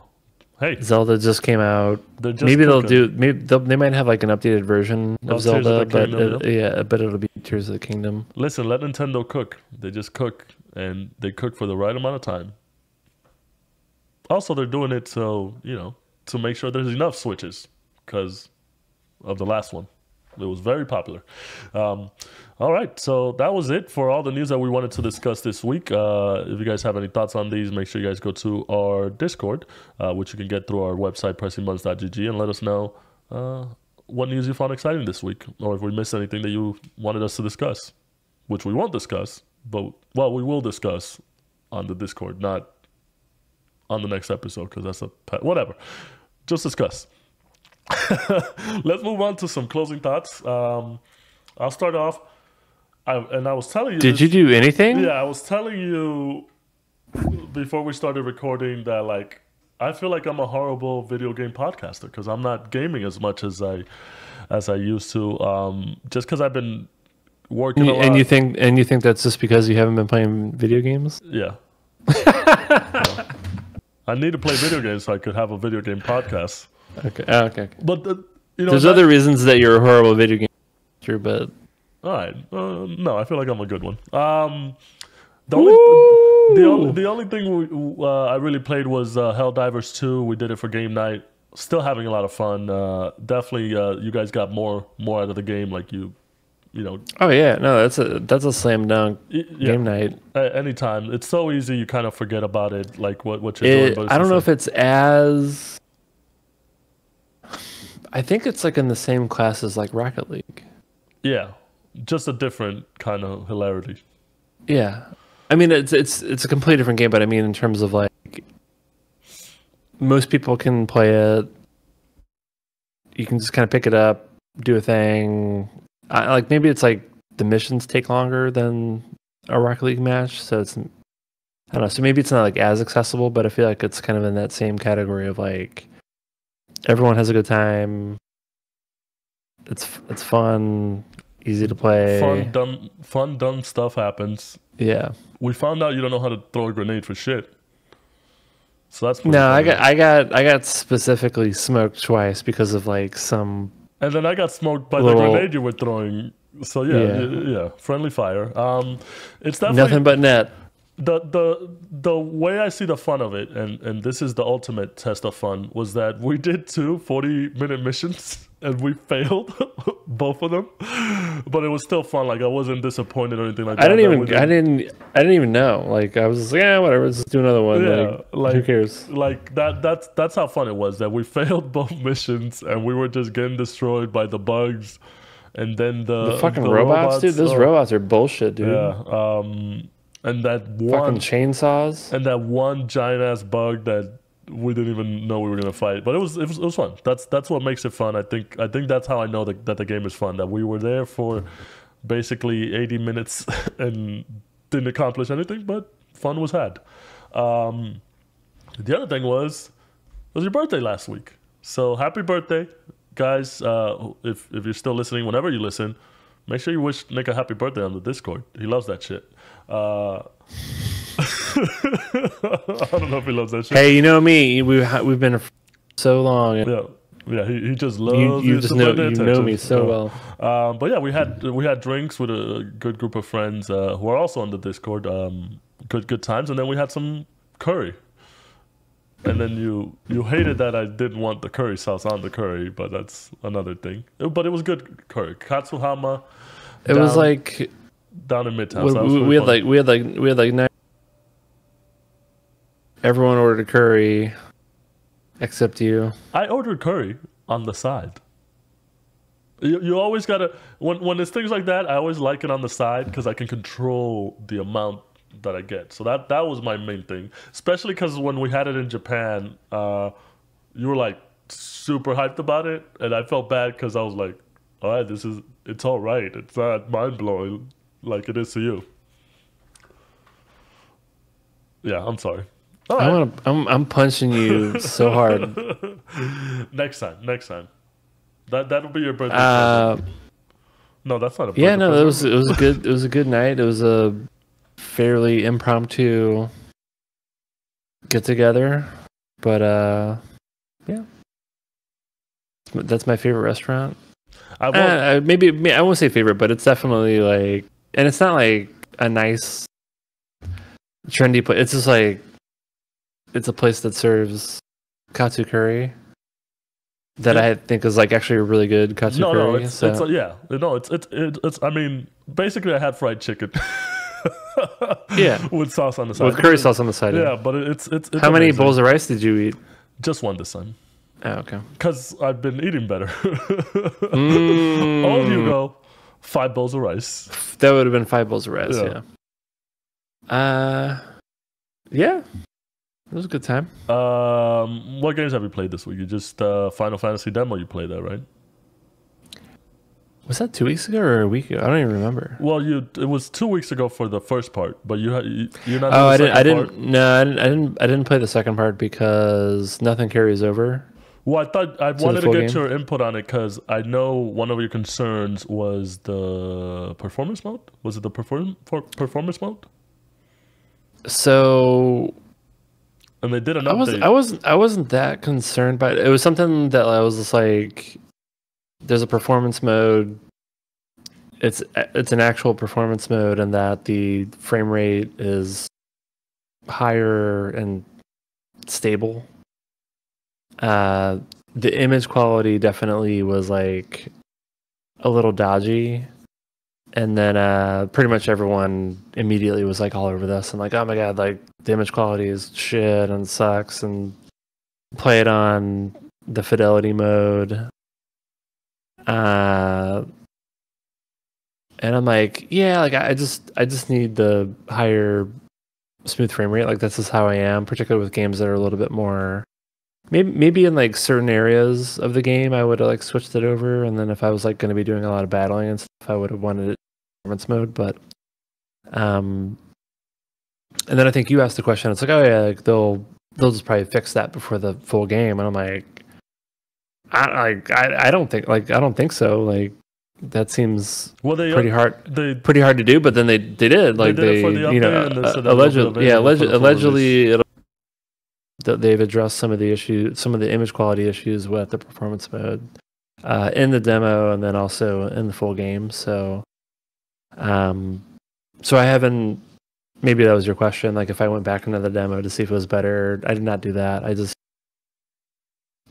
Hey, Zelda just came out. Just maybe they'll do. Maybe they'll, they might have like an updated version of Zelda, of but Kingdom, it, yeah, but it'll be Tears of the Kingdom. Listen, let Nintendo cook. They just cook, and they cook for the right amount of time. Also, they're doing it so you know to make sure there's enough switches because of the last one. It was very popular. Um, all right, so that was it for all the news that we wanted to discuss this week. Uh, if you guys have any thoughts on these, make sure you guys go to our Discord, uh, which you can get through our website, pressingbuttons.gg, and let us know uh, what news you found exciting this week, or if we missed anything that you wanted us to discuss, which we won't discuss, but well, we will discuss on the Discord, not on the next episode, because that's a pet. Whatever. Just discuss. Let's move on to some closing thoughts. Um, I'll start off. I, and I was telling you. Did this, you do anything? Yeah, I was telling you before we started recording that like I feel like I'm a horrible video game podcaster because I'm not gaming as much as I as I used to. Um, just because I've been working. And, and you think and you think that's just because you haven't been playing video games? Yeah. yeah. I need to play video games so I could have a video game podcast. Okay. Oh, okay. okay. But uh, you know, there's that, other reasons that you're a horrible video game true, but all right. Uh, no, I feel like I'm a good one. Um, the only, the only the only thing we, uh, I really played was uh, Helldivers 2. We did it for game night. Still having a lot of fun. Uh, definitely, uh, you guys got more more out of the game. Like you, you know. Oh yeah, no, that's a that's a slam dunk yeah, game night. Anytime, it's so easy. You kind of forget about it, like what what you're it, doing. I don't know if it's as I think it's like in the same class as like Rocket League. Yeah, just a different kind of hilarity. Yeah, I mean it's it's it's a completely different game, but I mean in terms of like most people can play it. You can just kind of pick it up, do a thing. I, like maybe it's like the missions take longer than a Rocket League match, so it's I don't know. So maybe it's not like as accessible, but I feel like it's kind of in that same category of like everyone has a good time. It's it's fun, easy to play. Fun dumb fun dumb stuff happens. Yeah. We found out you don't know how to throw a grenade for shit. So that's no. Funny. I got I got I got specifically smoked twice because of like some. And then I got smoked by little... the grenade you were throwing. So yeah, yeah, yeah, friendly fire. Um, it's definitely nothing but net the the the way I see the fun of it, and and this is the ultimate test of fun, was that we did two 40 minute missions and we failed both of them, but it was still fun. Like I wasn't disappointed or anything like that. I didn't even I didn't I didn't even know. Like I was just like, yeah, whatever. Let's do another one. Yeah, like, like who cares? Like that that's that's how fun it was. That we failed both missions and we were just getting destroyed by the bugs. And then the, the fucking the robots, robots, dude. Those robots are bullshit, dude. Yeah. Um, and that one fucking chainsaws and that one giant ass bug that we didn't even know we were gonna fight. But it was, it was it was fun. That's that's what makes it fun. I think I think that's how I know that, that the game is fun. That we were there for basically 80 minutes and didn't accomplish anything, but fun was had. Um, the other thing was was your birthday last week. So happy birthday, guys! Uh, if if you're still listening, whenever you listen, make sure you wish Nick a happy birthday on the Discord. He loves that shit. Uh, I don't know if he loves that shit. Hey, you know me. We we've been so long. Yeah. Yeah, he, he just loves you. You just know you know me so well. Um, but yeah, we had we had drinks with a good group of friends uh, who are also on the Discord. Um, good good times, and then we had some curry. And then you you hated that I didn't want the curry sauce on the curry, but that's another thing. But it was good curry. Katsuhama. It down, was like down in Midtown. We, so we, we had like we had like we had like nine. Everyone ordered a curry, except you. I ordered curry on the side. You, you always gotta when when there's things like that. I always like it on the side because I can control the amount that I get. So that that was my main thing, especially because when we had it in Japan, uh, you were like super hyped about it, and I felt bad because I was like, all right, this is it's all right. It's not mind blowing like it is to you. Yeah, I'm sorry. Right. I want to. I'm I'm punching you so hard. next time, next time. That that'll be your birthday. Uh, no, that's not a. Yeah, no, present. it was it was a good it was a good night. It was a fairly impromptu get together, but uh, yeah, that's my favorite restaurant. I won't, uh, maybe I won't say favorite, but it's definitely like and it's not like a nice trendy place. It's just like it's a place that serves katsu curry that yeah. I think is like actually a really good katsu no, curry. No, it's, so. it's uh, yeah, no, it's it's it's. I mean, basically, I had fried chicken. yeah, with sauce on the side. With curry sauce on the side. Yeah, yeah. but it's, it's, it's how amazing. many bowls of rice did you eat? Just one this time. Oh, okay. Because I've been eating better. mm. Oh, you go five bowls of rice. That would have been five bowls of rice. Yeah. yeah. Uh, yeah. It was a good time. Um, what games have you played this week? You just uh, Final Fantasy demo. You played that, right? Was that two weeks ago or a week ago? I don't even remember. Well, you it was two weeks ago for the first part, but you had you, you're not. Oh, I didn't. I didn't. No, I didn't, I didn't. I didn't play the second part because nothing carries over. Well, I thought I wanted to get game? your input on it because I know one of your concerns was the performance mode. Was it the perform performance mode? So, and they did an update. I wasn't. I wasn't. I wasn't that concerned by it. It was something that I was just like, "There's a performance mode. It's it's an actual performance mode, and that the frame rate is higher and stable." Uh, the image quality definitely was like a little dodgy. And then uh, pretty much everyone immediately was like all over this and like, oh my god, like the image quality is shit and sucks and play it on the fidelity mode. Uh, and I'm like, yeah, like I just I just need the higher smooth frame rate. Like this is how I am, particularly with games that are a little bit more. Maybe maybe in like certain areas of the game, I would have like switched it over, and then if I was like going to be doing a lot of battling and stuff, I would have wanted it performance mode. But um, and then I think you asked the question. It's like, oh yeah, like they'll they'll just probably fix that before the full game, and I'm like, I I, I don't think like I don't think so. Like that seems well, they, pretty hard. They, pretty hard to do, but then they they did like they, did the you know uh, allegedly yeah alleged, allegedly they've addressed some of the issues some of the image quality issues with the performance mode uh, in the demo and then also in the full game. So um so I haven't maybe that was your question like if I went back into the demo to see if it was better. I did not do that. I just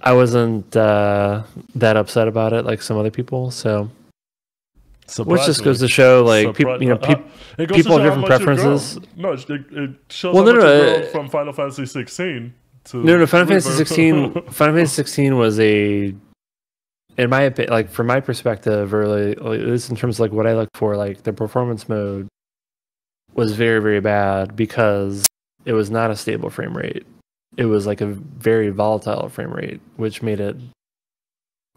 I wasn't uh, that upset about it like some other people. So which just goes to show, like Surpri- people, you know, pe- uh, people have different preferences. No, it, it shows well, no, no, uh, from Final Fantasy 16 to no, no. Final Fantasy 16, Final Fantasy 16 was a, in my opinion, like from my perspective, really, like, at least in terms of like what I look for, like the performance mode was very, very bad because it was not a stable frame rate. It was like a very volatile frame rate, which made it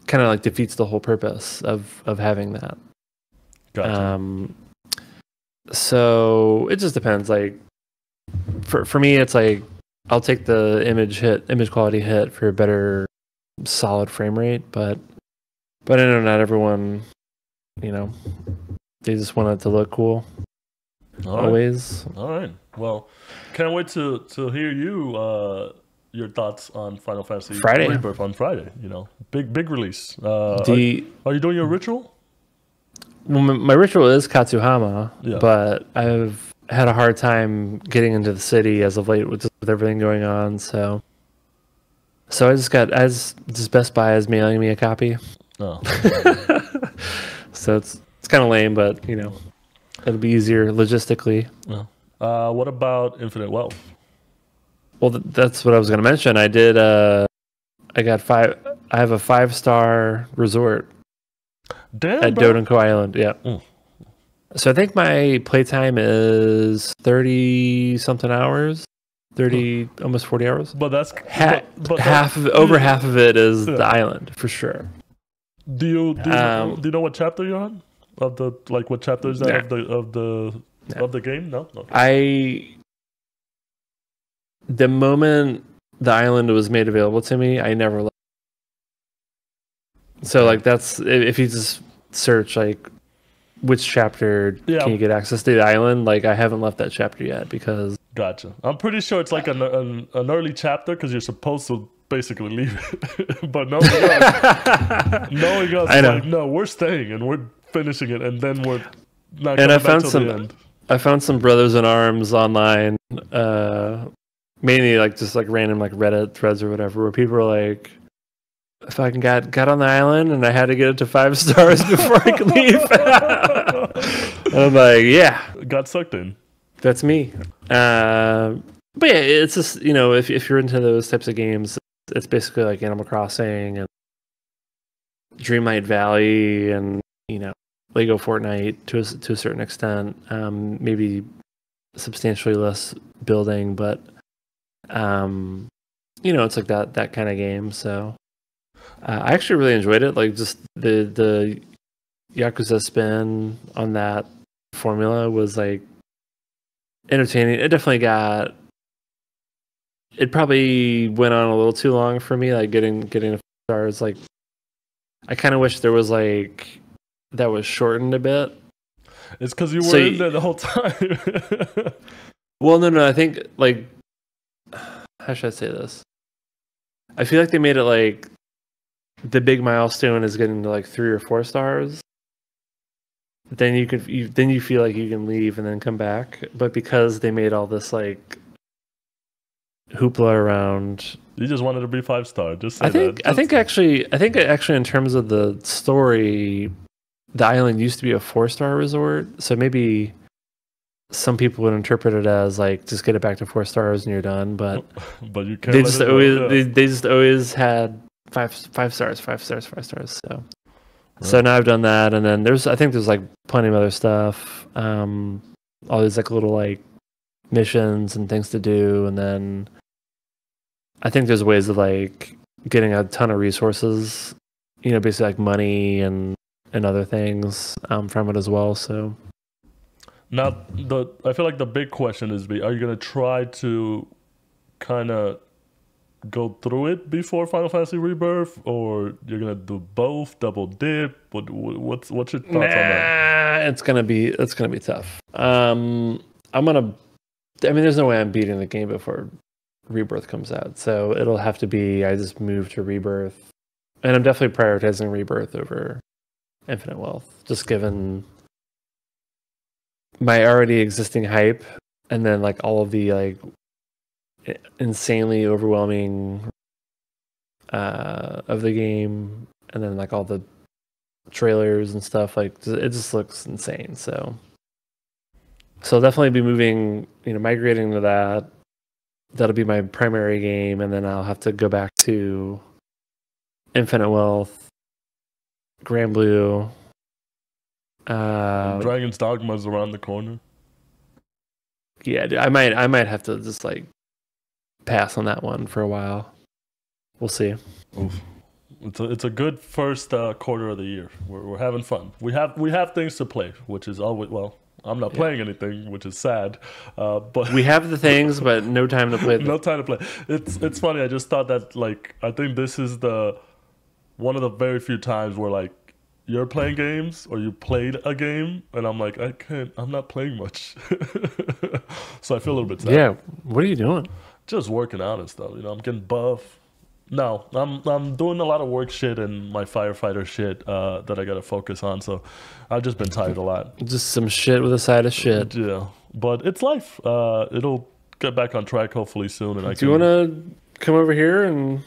kind of like defeats the whole purpose of of having that. Gotcha. Um, so it just depends. Like for for me, it's like I'll take the image hit, image quality hit for a better solid frame rate, but but I know not everyone, you know, they just want it to look cool. All Always. Right. All right. Well, can't wait to to hear you uh your thoughts on Final Fantasy Friday Rebirth on Friday. You know, big big release. Uh, the, are, are you doing your ritual? Well, my ritual is Katsuhama, yeah. but I've had a hard time getting into the city as of late with, with everything going on. So, so I just got as just Best Buy is mailing me a copy. Oh. so it's it's kind of lame, but you know, it'll be easier logistically. Yeah. Uh, what about Infinite Wealth? Well, th- that's what I was going to mention. I did. Uh, I got five. I have a five star resort Damn, at bro. Dodonko Island. Yeah. Mm. So I think my playtime is thirty something hours, thirty almost forty hours. But that's ha- but, but half of over half of it is yeah. the island for sure. Do you do you, um, do you know what chapter you're on of the like what chapter is that nah. of the of the nah. of the game? No, no. I the moment the island was made available to me, I never left. So like that's if you just search like which chapter yeah. can you get access to the island, like I haven't left that chapter yet because. Gotcha. I'm pretty sure it's like an an, an early chapter because you're supposed to basically leave it, but no, knowing us, I know. Like, no, we're staying and we're finishing it, and then we're not. And I found some. I found some brothers in arms online, uh, mainly like just like random like Reddit threads or whatever, where people are like, if I got got on the island and I had to get it to five stars before I could leave. I'm like, yeah, got sucked in. That's me. Uh, but yeah, it's just you know, if if you're into those types of games, it's basically like Animal Crossing and Dreamlight Valley and you know Lego Fortnite to a, to a certain extent. Um, maybe substantially less building, but um, you know, it's like that that kind of game. So uh, I actually really enjoyed it. Like just the the Yakuza spin on that formula was like entertaining. It definitely got. It probably went on a little too long for me. Like getting getting stars. Like I kind of wish there was like that was shortened a bit. It's because you were so, in there the whole time. well, no, no. I think like how should I say this? I feel like they made it like the big milestone is getting to like three or four stars. Then you could you, then you feel like you can leave and then come back. But because they made all this like hoopla around, you just wanted to be five star. Just I think. I think actually I think actually in terms of the story, the island used to be a four star resort. So maybe some people would interpret it as like just get it back to four stars and you're done. But but you can't. They just always yeah. they, they just always had five five stars, five stars, five stars. So So now I've done that, and then there's I think there's like plenty of other stuff. Um, all these like little like missions and things to do, and then I think there's ways of like getting a ton of resources. You know, basically like money and and other things um, from it as well. So now the I feel like the big question is: be Are you gonna try to kind of go through it before Final Fantasy Rebirth, or you're gonna do both, double dip? What, what's what's your thoughts nah, on that? It's gonna be it's gonna be tough. Um, I'm gonna. I mean, there's no way I'm beating the game before Rebirth comes out, so it'll have to be I just move to Rebirth, and I'm definitely prioritizing Rebirth over Infinite Wealth, just given my already existing hype, and then like all of the like insanely overwhelming uh, of the game, and then like all the trailers and stuff. Like it just looks insane. So, so definitely be moving, you know, migrating to that. That'll be my primary game, and then I'll have to go back to Infinite Wealth, Granblue. Uh, Dragon's Dogma's around the corner. Yeah, I might, I might have to just like pass on that one for a while. We'll see. Oof. It's a, it's a good first uh, quarter of the year. We're, we're having fun. We have we have things to play, which is always well. I'm not yeah. playing anything, which is sad. Uh, but we have the things, but no time to play. Them. no time to play. It's it's funny. I just thought that like I think this is the one of the very few times where like you're playing games or you played a game, and I'm like I can't. I'm not playing much, so I feel a little bit sad. Yeah. What are you doing? just working out and stuff. You know, I'm getting buff. No, I'm I'm doing a lot of work shit and my firefighter shit uh, that I got to focus on. So I've just been tired a lot. Just some shit with a side of shit. Yeah, but it's life. Uh, it'll get back on track hopefully soon. And I do you want to come over here and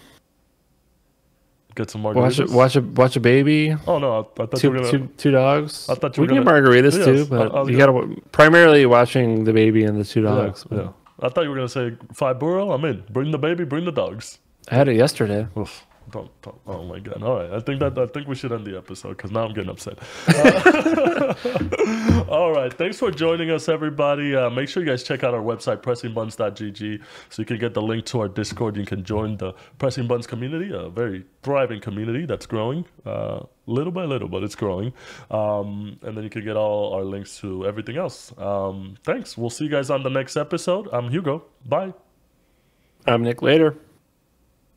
get some margaritas? Watch a watch a watch a baby. Oh no, I, I thought two, you were gonna, two, two dogs. I thought you we were can gonna, get margaritas yes, too, but I'll you got to primarily watching the baby and the two dogs. Yeah, yeah. I thought you were gonna say five burro. I'm in. Bring the baby. Bring the dogs. I had it yesterday. Oof. Don't, don't, oh my god! All right, I think that I think we should end the episode because now I'm getting upset. Uh, all right, thanks for joining us, everybody. Uh, make sure you guys check out our website, pressingbuttons.gg, so you can get the link to our Discord. You can join the Pressing Buttons community, a very thriving community that's growing uh, little by little, but it's growing. Um, and then you can get all our links to everything else. Um, thanks. We'll see you guys on the next episode. I'm Hugo. Bye. I'm Nick. Later.